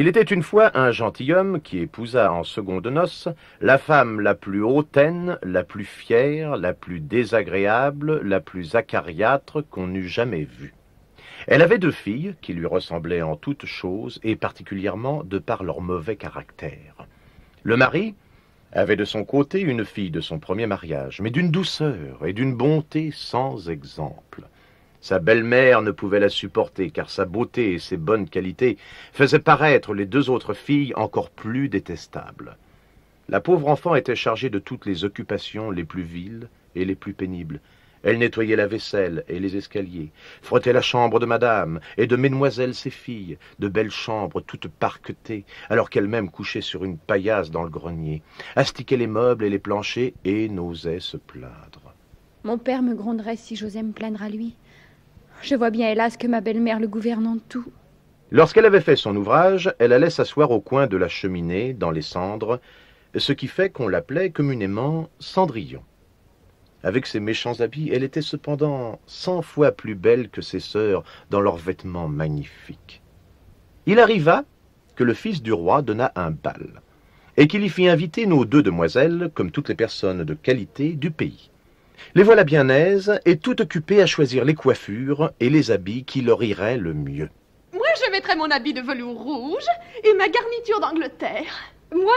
Il était une fois un gentilhomme qui épousa en seconde noces la femme la plus hautaine, la plus fière, la plus désagréable, la plus acariâtre qu'on eût jamais vue. Elle avait deux filles qui lui ressemblaient en toutes choses et particulièrement de par leur mauvais caractère. Le mari avait de son côté une fille de son premier mariage, mais d'une douceur et d'une bonté sans exemple. Sa belle-mère ne pouvait la supporter, car sa beauté et ses bonnes qualités faisaient paraître les deux autres filles encore plus détestables. La pauvre enfant était chargée de toutes les occupations les plus viles et les plus pénibles. Elle nettoyait la vaisselle et les escaliers, frottait la chambre de madame et de mesdemoiselles ses filles, de belles chambres toutes parquetées, alors qu'elle-même couchait sur une paillasse dans le grenier, astiquait les meubles et les planchers et n'osait se plaindre. Mon père me gronderait si j'osais me plaindre à lui. Je vois bien, hélas, que ma belle-mère le gouverne en tout. Lorsqu'elle avait fait son ouvrage, elle allait s'asseoir au coin de la cheminée, dans les cendres, ce qui fait qu'on l'appelait communément Cendrillon. Avec ses méchants habits, elle était cependant cent fois plus belle que ses sœurs dans leurs vêtements magnifiques. Il arriva que le fils du roi donna un bal, et qu'il y fit inviter nos deux demoiselles, comme toutes les personnes de qualité du pays. Les voilà bien aises et tout occupées à choisir les coiffures et les habits qui leur iraient le mieux. Moi, je mettrais mon habit de velours rouge et ma garniture d'Angleterre. Moi,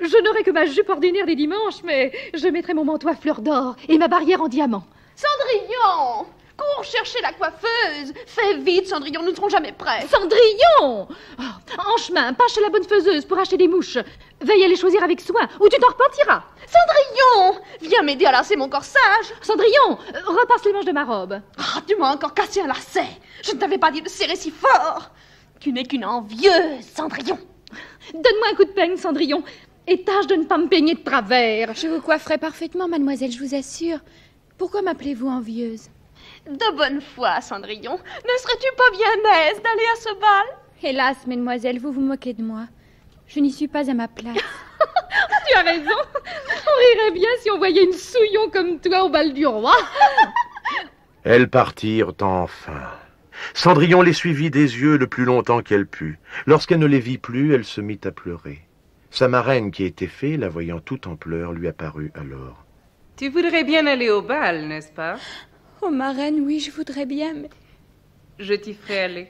je n'aurais que ma jupe ordinaire des dimanches, mais je mettrais mon manteau à fleurs d'or et ma barrière en diamant. Cendrillon Cours chercher la coiffeuse Fais vite, Cendrillon, nous ne serons jamais prêts. Cendrillon oh, En chemin, pas chez la bonne faiseuse pour acheter des mouches. Veille à les choisir avec soin, ou tu t'en repentiras. Cendrillon m'aider à lasser mon corsage. Cendrillon, repasse les manches de ma robe. Ah, tu m'as encore cassé un lacet. Je ne t'avais pas dit de serrer si fort. Tu n'es qu'une envieuse, Cendrillon. Donne-moi un coup de peigne, Cendrillon, et tâche de ne pas me peigner de travers. Je vous coifferai parfaitement, mademoiselle, je vous assure. Pourquoi m'appelez-vous envieuse? De bonne foi, Cendrillon. Ne serais-tu pas bien aise d'aller à ce bal? Hélas, mesdemoiselles, vous vous moquez de moi. Je n'y suis pas à ma place. tu as raison. On rirait bien si on voyait une souillon comme toi au bal du roi. Elles partirent enfin. Cendrillon les suivit des yeux le plus longtemps qu'elle put. Lorsqu'elle ne les vit plus, elle se mit à pleurer. Sa marraine, qui était fée, la voyant tout en pleurs, lui apparut alors. Tu voudrais bien aller au bal, n'est-ce pas? Oh, marraine, oui, je voudrais bien, mais... Je t'y ferai aller.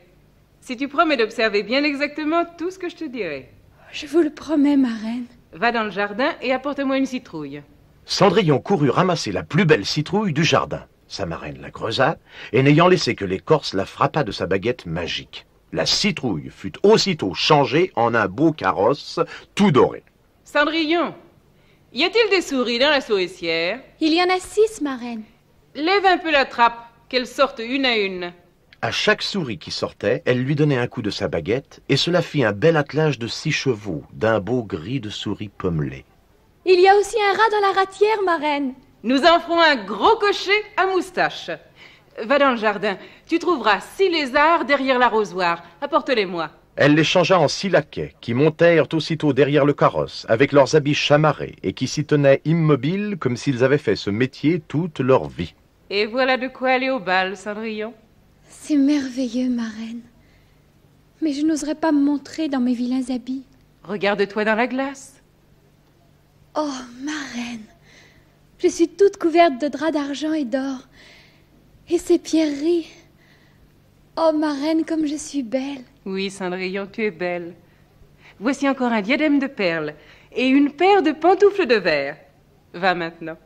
Si tu promets d'observer bien exactement tout ce que je te dirai. Je vous le promets, marraine. Va dans le jardin et apporte-moi une citrouille. Cendrillon courut ramasser la plus belle citrouille du jardin. Sa marraine la creusa, et n'ayant laissé que l'écorce, la frappa de sa baguette magique. La citrouille fut aussitôt changée en un beau carrosse tout doré. Cendrillon, y a-t-il des souris dans la souricière? Il y en a six, marraine. Lève un peu la trappe, qu'elles sortent une à une. À chaque souris qui sortait, elle lui donnait un coup de sa baguette, et cela fit un bel attelage de six chevaux, d'un beau gris de souris pommelées. Il y a aussi un rat dans la ratière, marraine. Nous en ferons un gros cocher à moustache. Va dans le jardin. Tu trouveras six lézards derrière l'arrosoir. Apporte-les-moi. Elle les changea en six laquais, qui montèrent aussitôt derrière le carrosse, avec leurs habits chamarrés, et qui s'y tenaient immobiles comme s'ils avaient fait ce métier toute leur vie. Et voilà de quoi aller au bal, Cendrillon. C'est merveilleux, marraine. Mais je n'oserais pas me montrer dans mes vilains habits. Regarde-toi dans la glace. Oh, marraine, je suis toute couverte de draps d'argent et d'or. Et ces pierreries. Oh, marraine, comme je suis belle. Oui, Cendrillon, tu es belle. Voici encore un diadème de perles et une paire de pantoufles de verre. Va maintenant.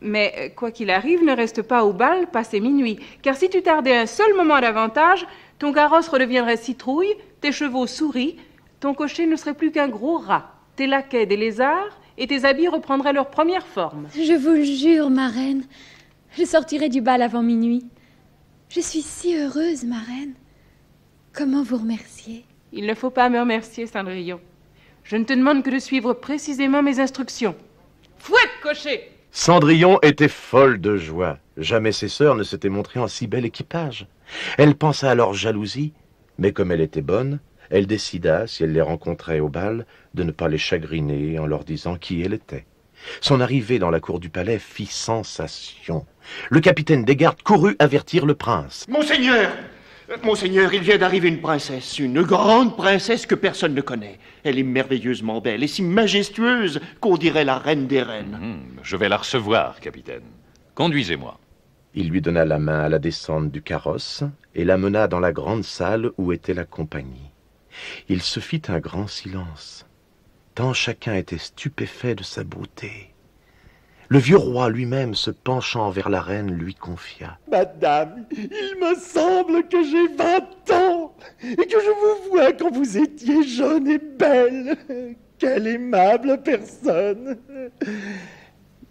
Mais quoi qu'il arrive, ne reste pas au bal passé minuit, car si tu tardais un seul moment davantage, ton carrosse redeviendrait citrouille, tes chevaux souris, ton cocher ne serait plus qu'un gros rat, tes laquais des lézards, et tes habits reprendraient leur première forme. Je vous le jure, ma reine, je sortirai du bal avant minuit. Je suis si heureuse, ma reine. Comment vous remercier? Il ne faut pas me remercier, Cendrillon. Je ne te demande que de suivre précisément mes instructions. Fouette, cocher Cendrillon était folle de joie. Jamais ses sœurs ne s'étaient montrées en si bel équipage. Elle pensa à leur jalousie, mais comme elle était bonne, elle décida, si elle les rencontrait au bal, de ne pas les chagriner en leur disant qui elle était. Son arrivée dans la cour du palais fit sensation. Le capitaine des gardes courut avertir le prince. Monseigneur, Monseigneur, il vient d'arriver une princesse, une grande princesse que personne ne connaît. Elle est merveilleusement belle et si majestueuse qu'on dirait la reine des reines. Hmm, je vais la recevoir, capitaine. Conduisez-moi. Il lui donna la main à la descente du carrosse et la mena dans la grande salle où était la compagnie. Il se fit un grand silence, tant chacun était stupéfait de sa beauté. Le vieux roi lui-même, se penchant vers la reine, lui confia. Madame, il me semble que j'ai vingt ans et que je vous vois quand vous étiez jeune et belle. Quelle aimable personne.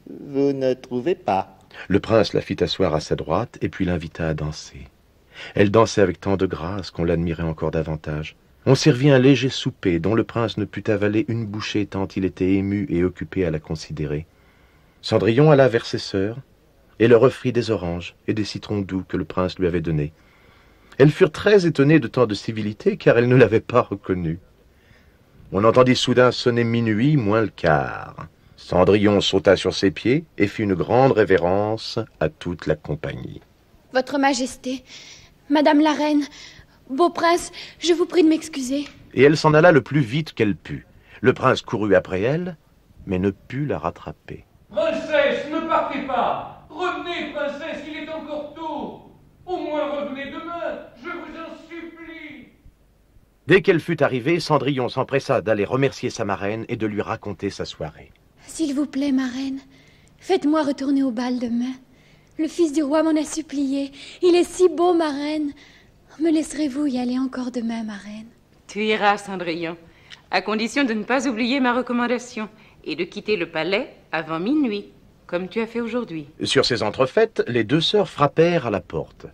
Vous ne trouvez pas Le prince la fit asseoir à sa droite et puis l'invita à danser. Elle dansait avec tant de grâce qu'on l'admirait encore davantage. On servit un léger souper dont le prince ne put avaler une bouchée tant il était ému et occupé à la considérer. Cendrillon alla vers ses sœurs et leur offrit des oranges et des citrons doux que le prince lui avait donnés. Elles furent très étonnées de tant de civilité, car elles ne l'avaient pas reconnu. On entendit soudain sonner minuit moins le quart. Cendrillon sauta sur ses pieds et fit une grande révérence à toute la compagnie. Votre Majesté, Madame la Reine, beau prince, je vous prie de m'excuser. Et elle s'en alla le plus vite qu'elle put. Le prince courut après elle, mais ne put la rattraper. Pas Revenez, princesse, il est encore tôt Au moins revenez demain, je vous en supplie Dès qu'elle fut arrivée, Cendrillon s'empressa d'aller remercier sa marraine et de lui raconter sa soirée. S'il vous plaît, ma reine, faites-moi retourner au bal demain. Le fils du roi m'en a supplié. Il est si beau, ma reine. Me laisserez-vous y aller encore demain, ma reine Tu iras, Cendrillon, à condition de ne pas oublier ma recommandation et de quitter le palais avant minuit, comme tu as fait aujourd'hui. Sur ces entrefaites, les deux sœurs frappèrent à la porte.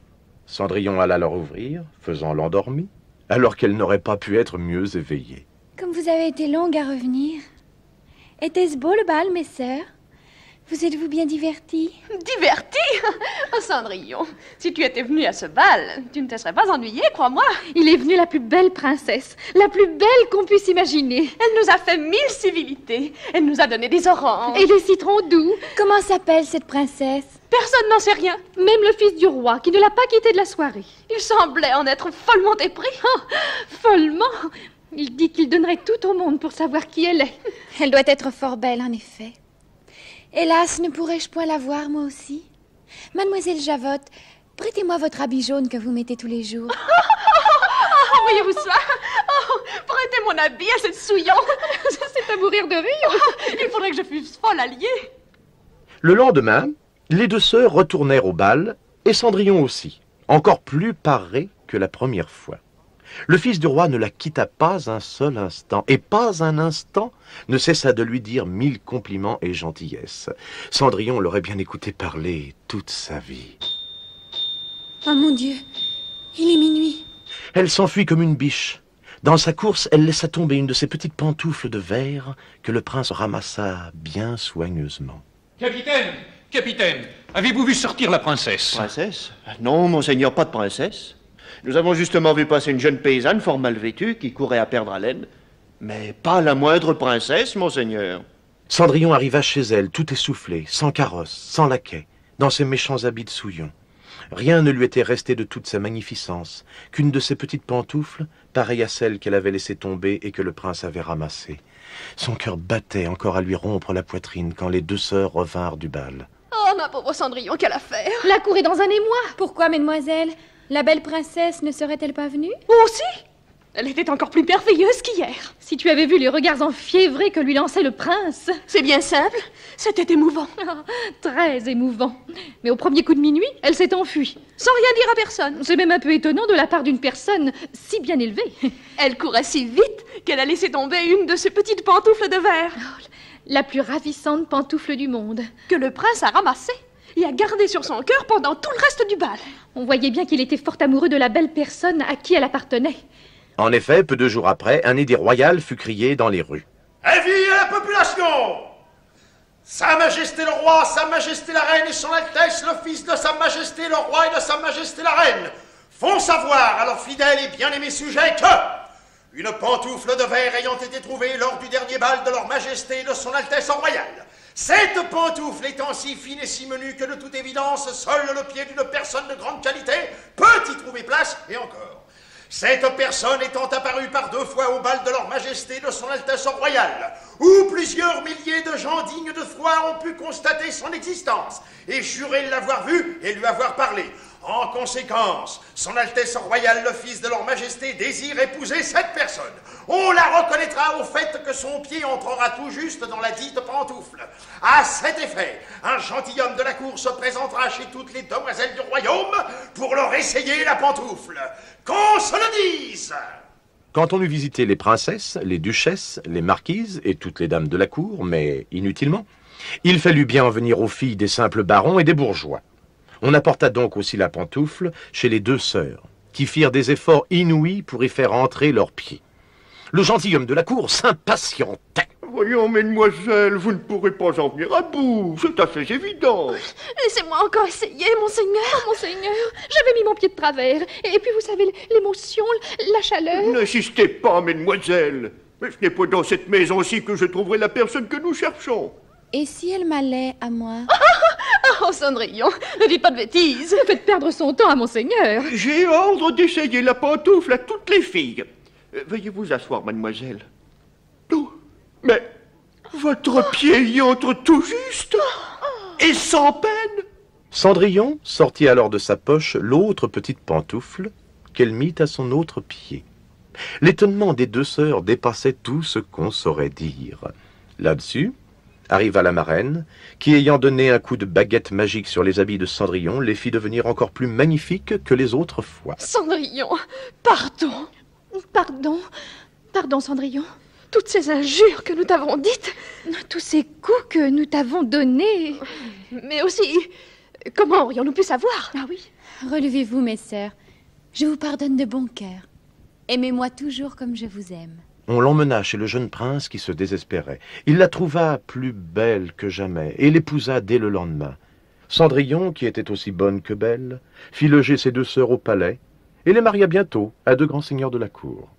Cendrillon alla leur ouvrir, faisant l'endormie, alors qu'elle n'aurait pas pu être mieux éveillée. Comme vous avez été longue à revenir. Était-ce beau le bal, mes sœurs? Vous êtes-vous bien diverties Divertie Oh, Cendrillon, si tu étais venue à ce bal, tu ne te serais pas ennuyée, crois-moi. Il est venu la plus belle princesse, la plus belle qu'on puisse imaginer. Elle nous a fait mille civilités. Elle nous a donné des oranges. Et des citrons doux. Comment s'appelle cette princesse? Personne n'en sait rien. Même le fils du roi, qui ne l'a pas quitté de la soirée. Il semblait en être follement épris. Oh, follement? Il dit qu'il donnerait tout au monde pour savoir qui elle est. Elle doit être fort belle, en effet. Hélas, ne pourrais-je point la voir, moi aussi? Mademoiselle Javotte, prêtez-moi votre habit jaune que vous mettez tous les jours. Oh, voyez-vous ça oh, Prêtez mon habit à cette souillon C'est à mourir de rire. Oh, Il faudrait que je fusse folle alliée Le lendemain, les deux sœurs retournèrent au bal, et Cendrillon aussi, encore plus parée que la première fois. Le fils du roi ne la quitta pas un seul instant, et pas un instant ne cessa de lui dire mille compliments et gentillesses. Cendrillon l'aurait bien écouté parler toute sa vie. Oh mon Dieu, il est minuit. Elle s'enfuit comme une biche. Dans sa course, elle laissa tomber une de ses petites pantoufles de verre que le prince ramassa bien soigneusement. Capitaine Capitaine Avez-vous vu sortir la princesse? Princesse? Non, monseigneur, pas de princesse. Nous avons justement vu passer une jeune paysanne fort mal vêtue qui courait à perdre haleine. Mais pas la moindre princesse, monseigneur. Cendrillon arriva chez elle, tout essoufflé, sans carrosse, sans laquais, dans ses méchants habits de souillon. Rien ne lui était resté de toute sa magnificence, qu'une de ses petites pantoufles, pareille à celle qu'elle avait laissée tomber et que le prince avait ramassée. Son cœur battait encore à lui rompre la poitrine quand les deux sœurs revinrent du bal. Oh, ma pauvre Cendrillon, quelle affaire La cour est dans un émoi Pourquoi, mesdemoiselles? La belle princesse ne serait-elle pas venue? Aussi Elle était encore plus merveilleuse qu'hier. Si tu avais vu les regards enfiévrés que lui lançait le prince C'est bien simple, c'était émouvant. Très émouvant. Mais au premier coup de minuit, elle s'est enfuie. Sans rien dire à personne. C'est même un peu étonnant de la part d'une personne si bien élevée. Elle courait si vite qu'elle a laissé tomber une de ses petites pantoufles de verre. Oh, la plus ravissante pantoufle du monde. Que le prince a ramassée et a gardée sur son cœur pendant tout le reste du bal. On voyait bien qu'il était fort amoureux de la belle personne à qui elle appartenait. En effet, peu de jours après, un édit royal fut crié dans les rues. Avis à la population Sa Majesté le roi, Sa Majesté la reine et Son Altesse, le fils de Sa Majesté le roi et de Sa Majesté la reine, font savoir à leurs fidèles et bien-aimés sujets que, une pantoufle de verre ayant été trouvée lors du dernier bal de leur Majesté et de Son Altesse en royal, Cette pantoufle étant si fine et si menue que de toute évidence, seul le pied d'une personne de grande qualité peut y trouver place, et encore. Cette personne étant apparue par deux fois au bal de leur majesté de son Altesse royale, où plusieurs milliers de gens dignes de foi ont pu constater son existence, et jurer l'avoir vue et lui avoir parlé. En conséquence, son Altesse royale, le fils de leur majesté, désire épouser cette personne. On la reconnaîtra au fait que son pied entrera tout juste dans la dite pantoufle. À cet effet, un gentilhomme de la cour se présentera chez toutes les demoiselles du royaume pour leur essayer la pantoufle. Qu'on se le dise Quand on eut visité les princesses, les duchesses, les marquises et toutes les dames de la cour, mais inutilement, il fallut bien en venir aux filles des simples barons et des bourgeois. On apporta donc aussi la pantoufle chez les deux sœurs, qui firent des efforts inouïs pour y faire entrer leurs pieds. Le gentilhomme de la cour s'impatientait. Voyons, mesdemoiselles, vous ne pourrez pas en venir à bout. C'est assez évident. Laissez-moi encore essayer, monseigneur. Oh, monseigneur, j'avais mis mon pied de travers. Et puis, vous savez, l'émotion, la chaleur. N'insistez pas, mesdemoiselles. Mais ce n'est pas dans cette maison-ci que je trouverai la personne que nous cherchons. Et si elle m'allait à moi? Oh, Cendrillon, ne dites pas de bêtises. Faites perdre son temps à monseigneur. J'ai ordre d'essayer la pantoufle à toutes les filles. Euh, Veuillez vous asseoir, mademoiselle? Oh, mais votre pied y entre tout juste et sans peine. Cendrillon sortit alors de sa poche l'autre petite pantoufle qu'elle mit à son autre pied. L'étonnement des deux sœurs dépassait tout ce qu'on saurait dire. Là-dessus, arriva la marraine, qui, ayant donné un coup de baguette magique sur les habits de Cendrillon, les fit devenir encore plus magnifiques que les autres fois. Cendrillon, pardon. Pardon, pardon, Cendrillon. Toutes ces injures que nous t'avons dites, Tous ces coups que nous t'avons donnés. mais aussi, comment aurions-nous pu savoir? Ah oui. Relevez-vous, mes sœurs. Je vous pardonne de bon cœur. Aimez-moi toujours comme je vous aime. On l'emmena chez le jeune prince qui se désespérait. Il la trouva plus belle que jamais et l'épousa dès le lendemain. Cendrillon, qui était aussi bonne que belle, fit loger ses deux sœurs au palais et les maria bientôt à deux grands seigneurs de la cour.